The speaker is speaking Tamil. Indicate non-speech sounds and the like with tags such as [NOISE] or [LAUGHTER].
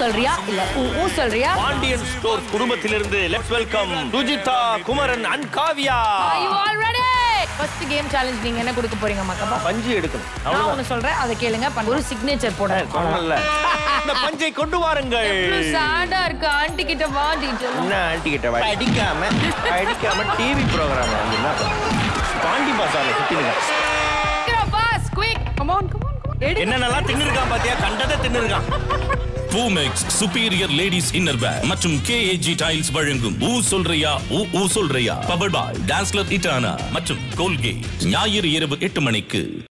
சொல்றியா? இல்ல ஊ சொல்றியா? பாண்டியன் ஸ்டோர் குடும்பத்திலிருந்து let's welcome Sujitha Kumaran and Kavya. Are you all ready? First game challenge நீங்க என்ன கொடுக்க போறீங்க மக்கப்பா பஞ்சு எடுக்கணும். நான் ஒண்ணு சொல்றேன் அதை கேளுங்க. ஒரு சிக்னேச்சர் போட சொன்னல இந்த பஞ்சை கொண்டு வாருங்கள். சாடா இருக்கு. ஆண்டி கிட்ட வா டீச்சர் என்ன ஆன்டி கிட்ட வா. அடிக்காம அடிக்காம டிவி ப்ரோக்ராம் என்ன பாண்டி பாசால சுத்தினுங்க. Fast quick come on come on எடு என்னென்னலாம் தின்னுருக்கான் பாத்தியா? கண்டதை தின்னுருக்கான். [LAUGHS] பூமெக்ஸ் சுப்பீரியர் லேடிஸ் இன்னர்வேர் மற்றும் கேஏஜி டைல்ஸ் வழங்கும் ஊ சொல்றியா ஊ ஊ சொல்றியா. பவர் பாய் டான்ஸ்லர் இட்டானா மற்றும் கோல்கேட் ஞாயிறு இரவு எட்டு மணிக்கு.